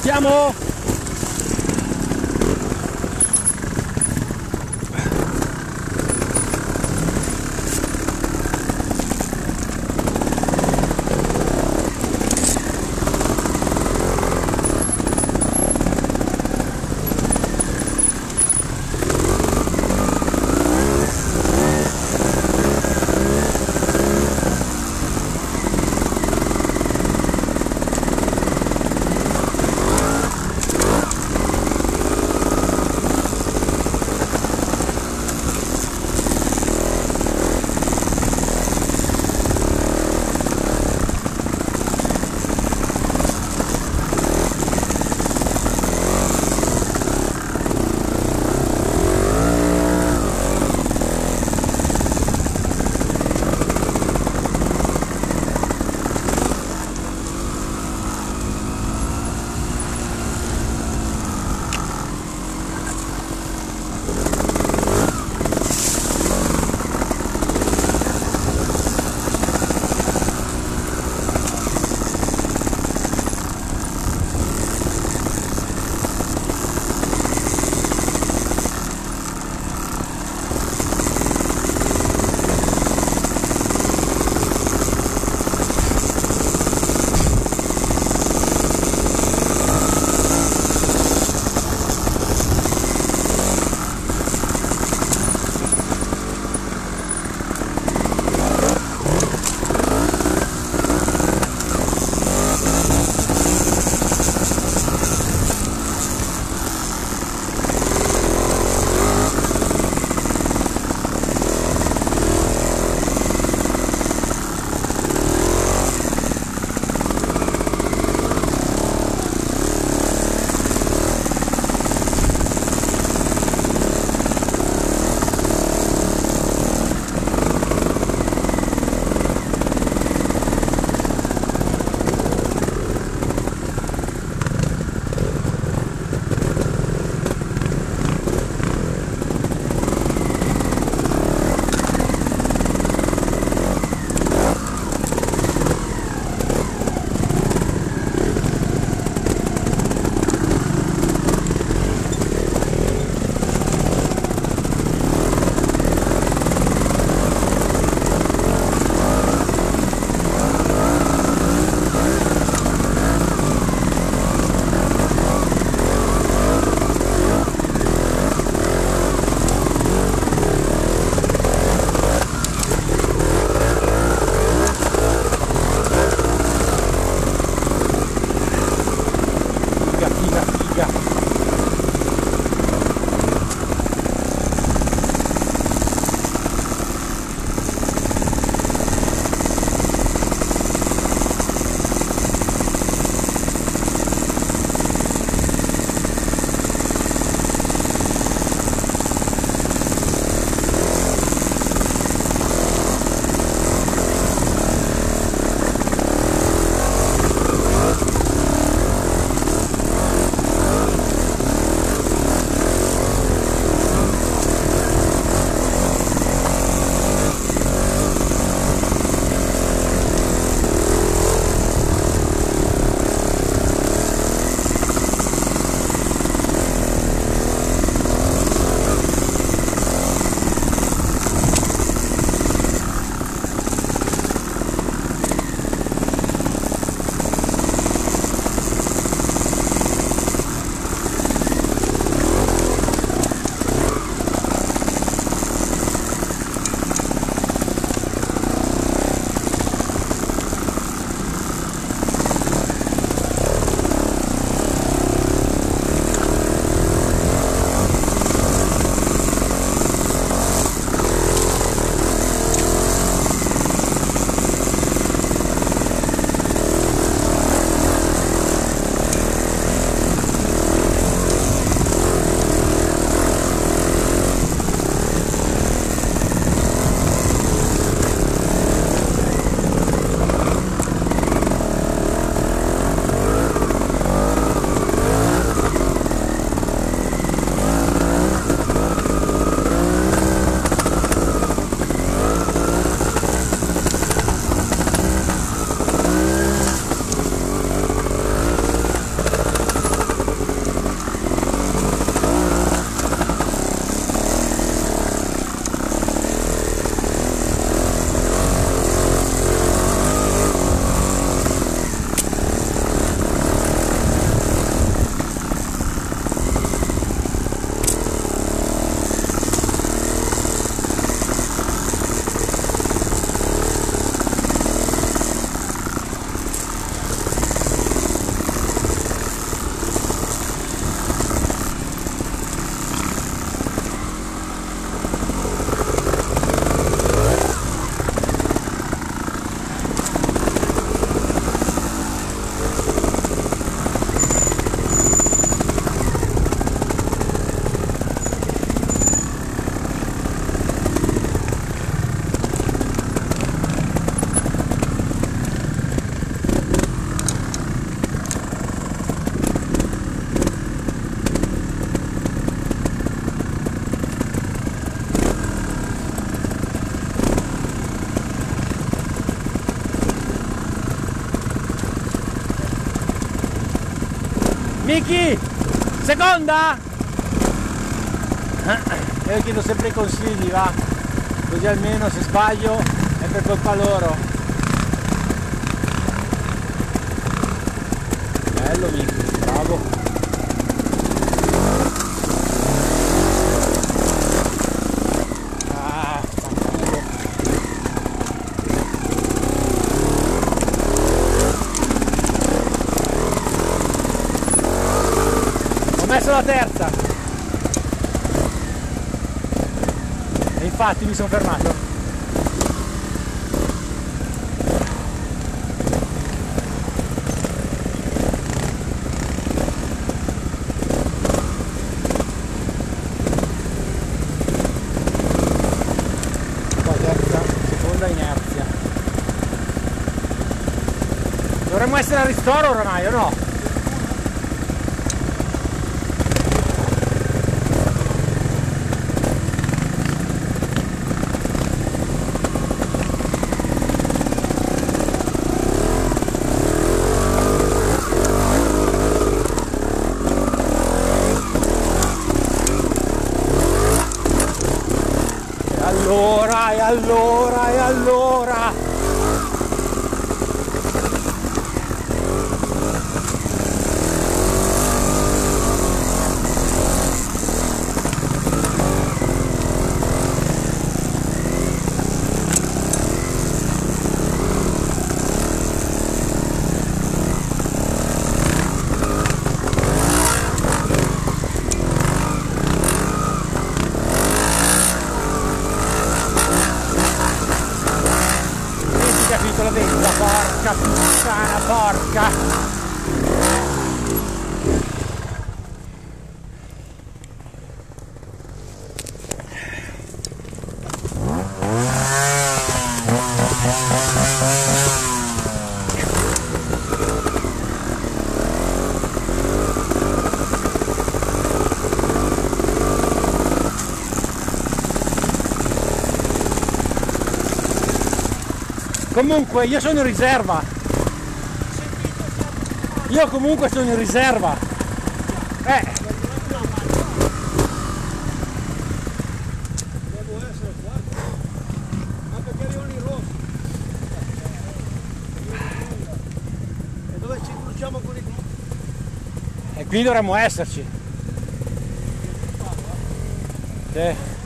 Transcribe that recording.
Siamo? Miki! Seconda! Io chiedo sempre i consigli, va? Così almeno se sbaglio è per colpa loro. Bello Miki, bravo. Messo la terza. E infatti mi sono fermato. Poi terza, seconda inerzia. Dovremmo essere al ristoro oramai, o no? E allora, e allora, e allora. La venda, porca puttana, porca! Comunque io sono in riserva. Io comunque sono in riserva. Eh, e qui dovremmo esserci. Sì.